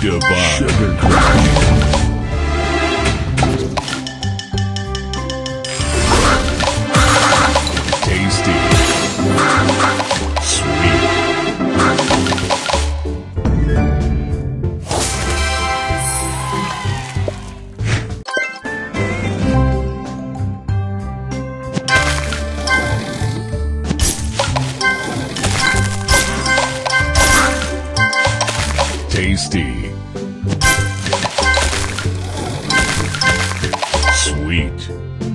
Divine. Sugar. Sweet.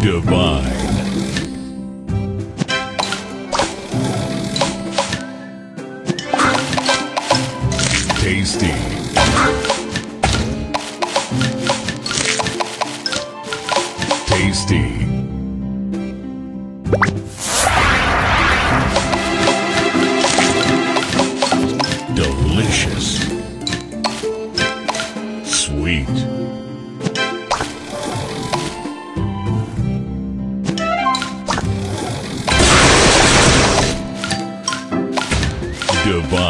Divine.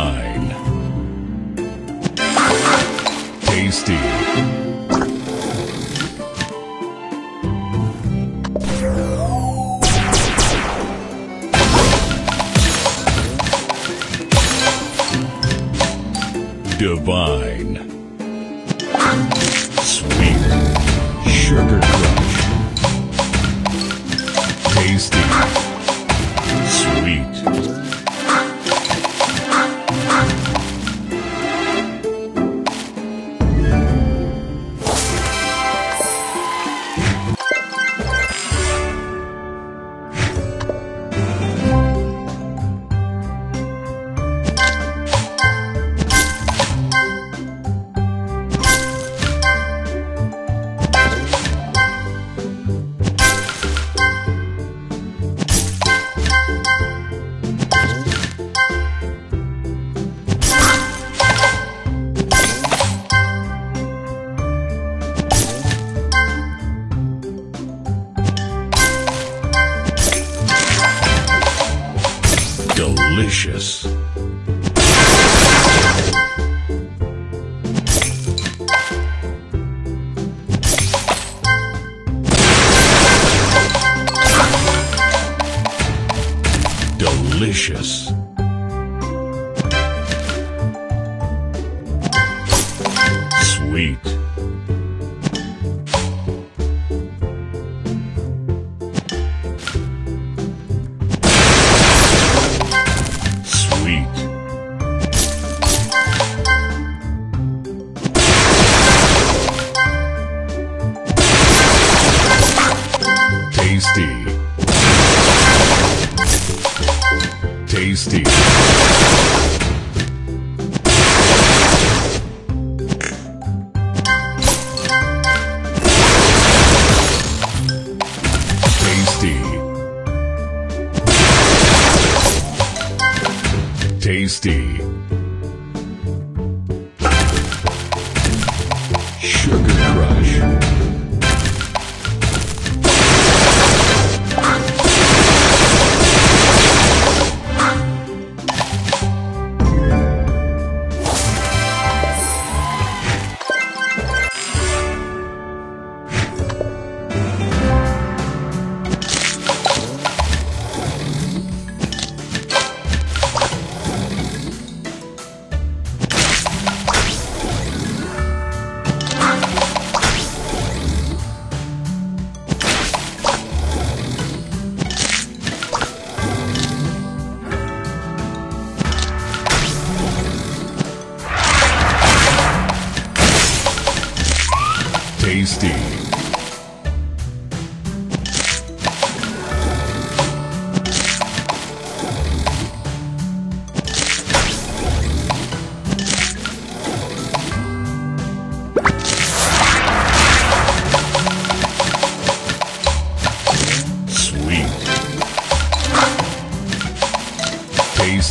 Divine. Tasty.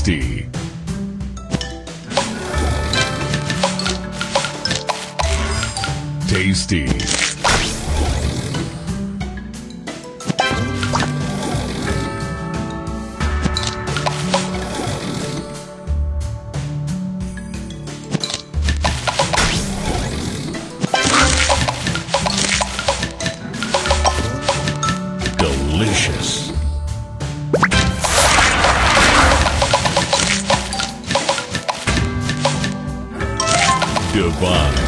Tasty. Tasty. Delicious. Divine.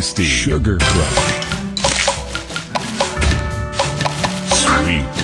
Tasty. Sugar Crush. Sweet.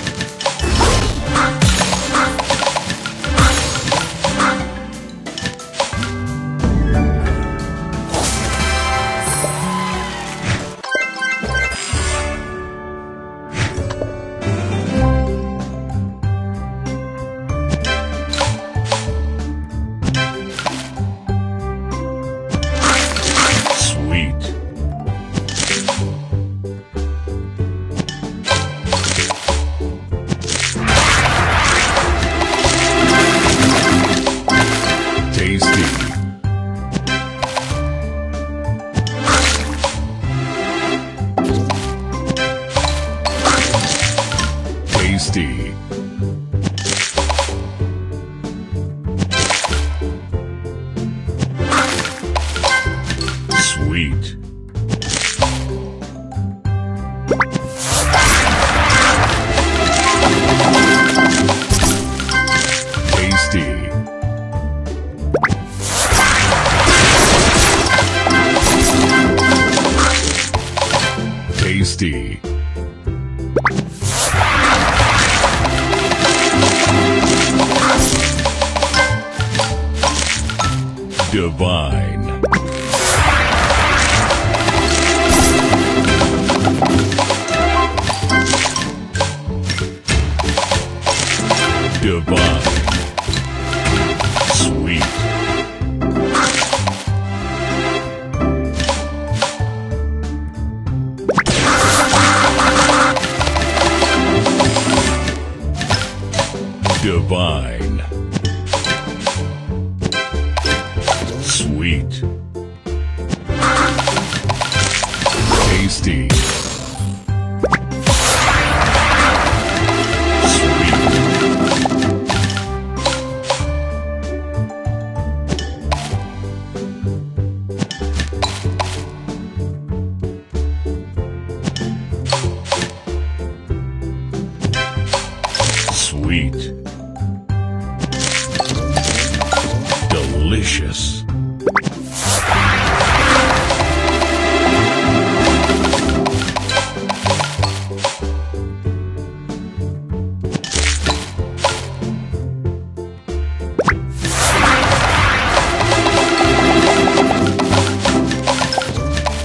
Delicious.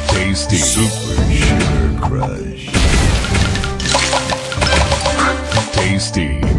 Tasty. Super Sugar Crush. Tasty.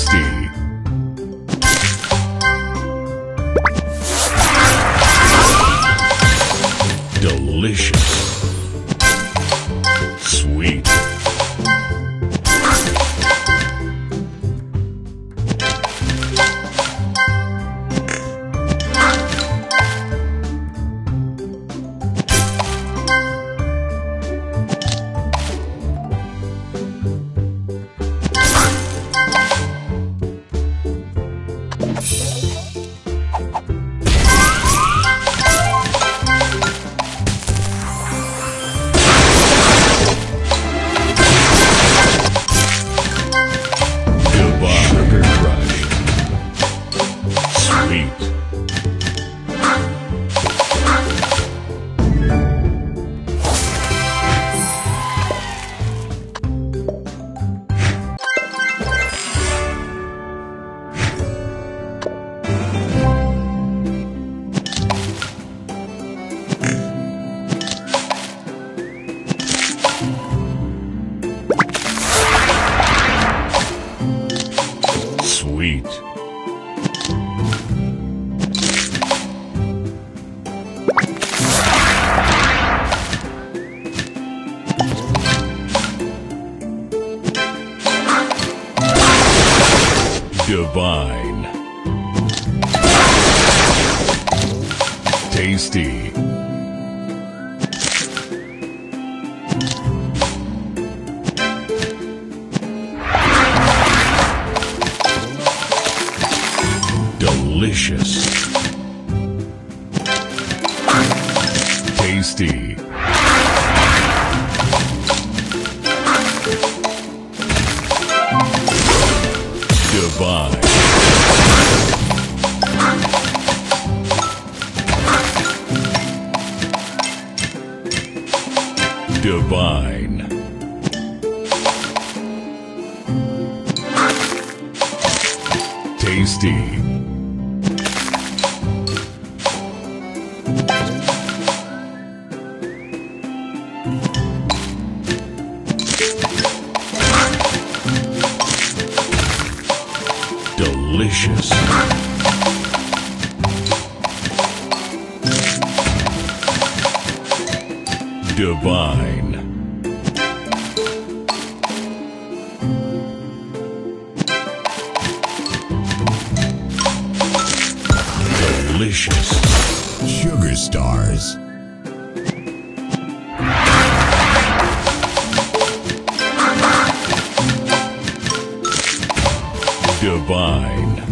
Tasty. Delicious. Tasty. Divine. Divine. Tasty. Divine. Delicious. Sugar Stars. Divine.